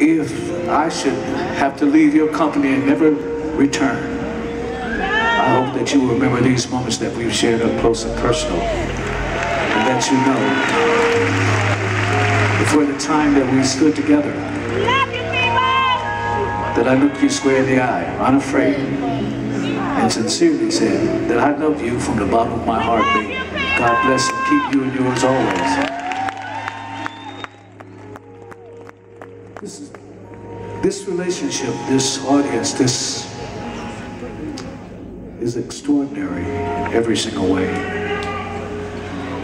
if I should have to leave your company and never return, I hope that you will remember these moments that we've shared up close and personal. And that you know, before the time that we stood together, that I looked you square in the eye, unafraid, and sincerely said that I love you from the bottom of my heart, baby. God bless and keep you and yours always. This, is, this relationship, this audience, this is extraordinary in every single way.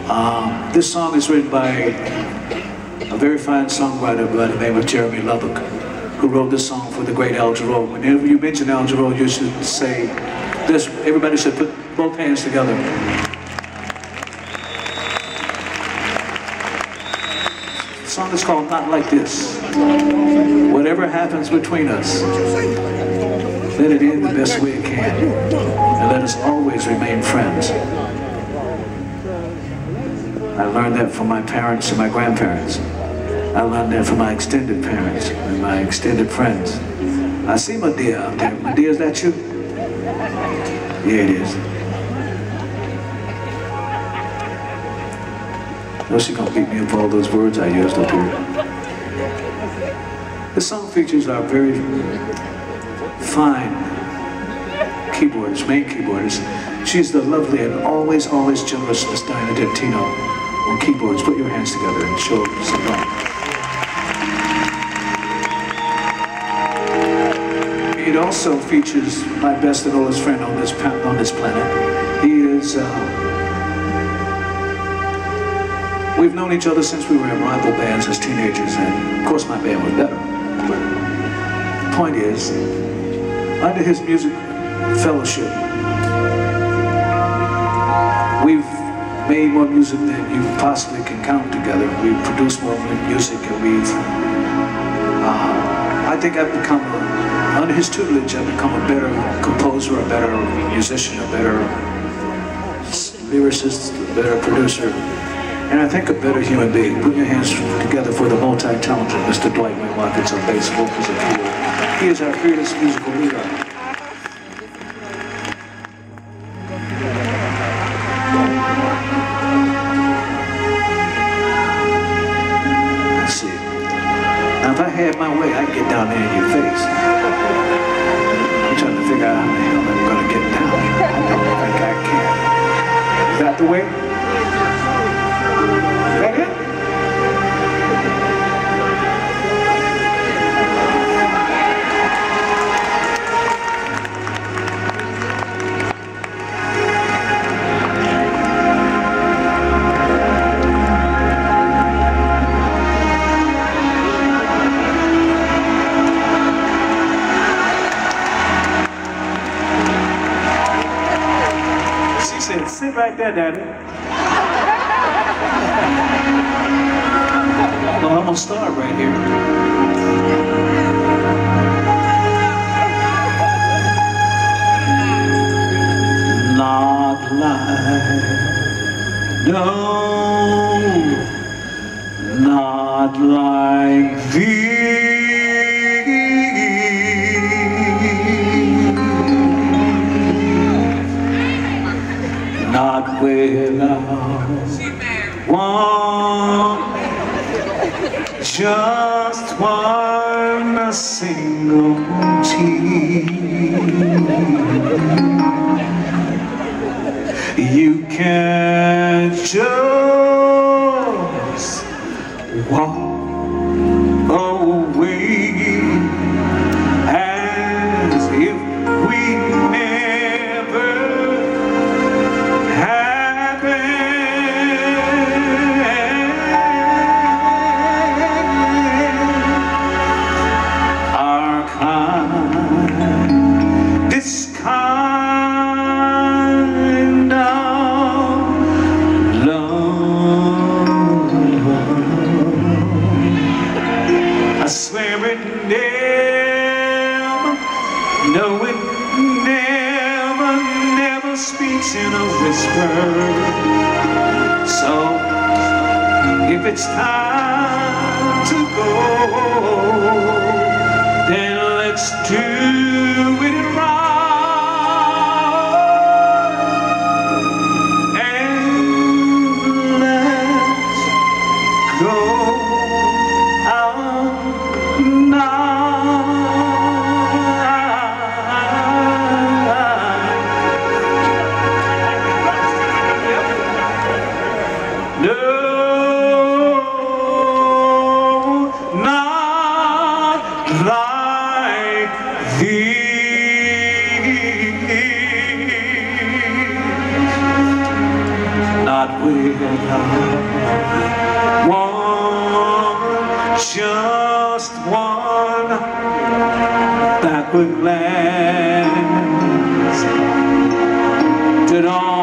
Um, this song is written by a very fine songwriter by the name of Jeremy Lubbock, who wrote this song for the great Al Jarreau. Whenever you mention Al Jarreau, you should say, this, everybody should put both hands together. The song is called Not Like This. Whatever happens between us, let it end the best way it can. And let us always remain friends. I learned that from my parents and my grandparents. I learned that from my extended parents and my extended friends. I see Madea out there. Madea, is that you? Yeah, it is. No, she gonna beat me up all those words I used up here. The song features our very fine keyboardist, main keyboardist. She's the lovely and always, always generous Miss Diana Dentino on keyboards. Put your hands together and show some love. It also features my best and oldest friend on this on this planet. He is. Uh, we've known each other since we were in rival bands as teenagers, and of course my band was better. The point is, under his music fellowship, we've made more music than you possibly can count together. We've produced more music, and we've. Uh, I think I've become a under his tutelage, I've become a better composer, a better musician, a better lyricist, a better producer, and I think a better human being. Put your hands together for the multi-talented Mr. Dwight Wayne Watkins on bass vocals and. He is our fearless musical leader. See. If I had my way, I'd get down in your face. I'm trying to figure out how I'm gonna get down. I don't think I can. Is that the way? Right there, Daddy. Well, I'm gonna start right here. Not like, no, not like thee. Not without one, just one single tear. You can't just walk in a whisper. So if it's time like these. Not one, just one backward glance did all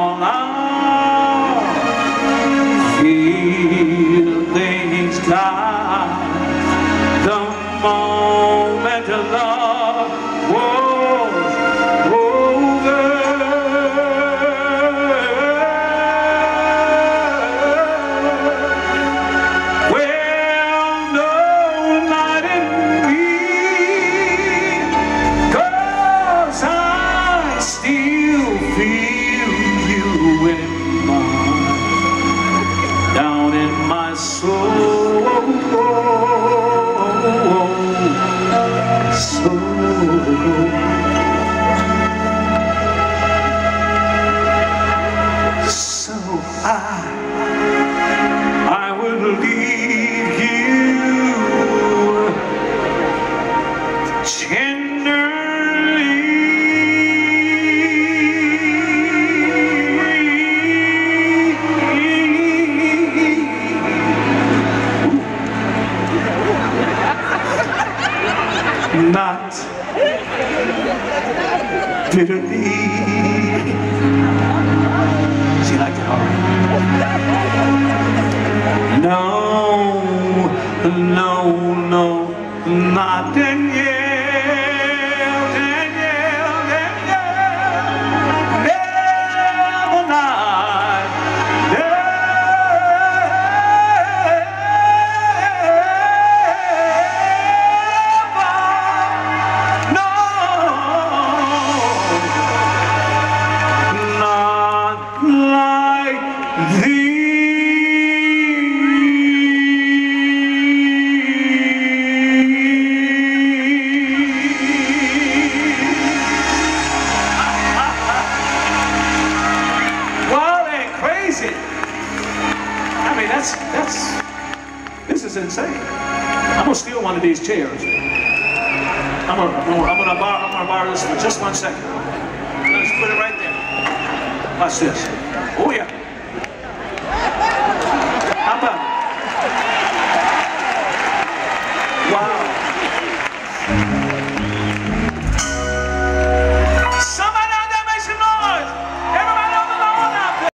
bitterly. She that's that's this is insane. I'm gonna steal one of these chairs. I'm gonna, I'm gonna, I'm gonna borrow, I'm gonna borrow this for just one second. Let's put it right there. Watch this. Oh yeah.